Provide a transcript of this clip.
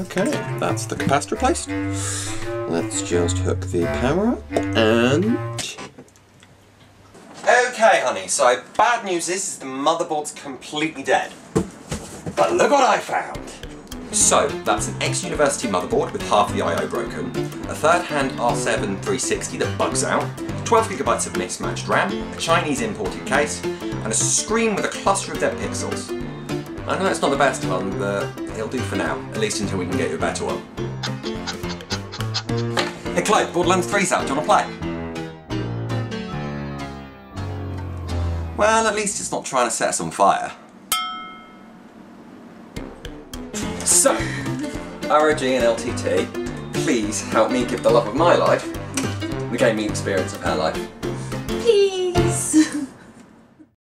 Okay, that's the capacitor placed. Let's just hook the power up and... Okay, honey, so bad news is, is the motherboard's completely dead. But look what I found! So, that's an ex-university motherboard with half the I.O. broken, a third-hand R7 360 that bugs out, 12GB of mismatched RAM, a Chinese imported case, and a screen with a cluster of dead pixels. I know it's not the best one, but it'll do for now, at least until we can get you a better one. Hey Chloe, Borderlands 3's out, do you want to play? Well, at least it's not trying to set us on fire. So, ROG and LTT, please help me give the love of my life the gaming experience of her life.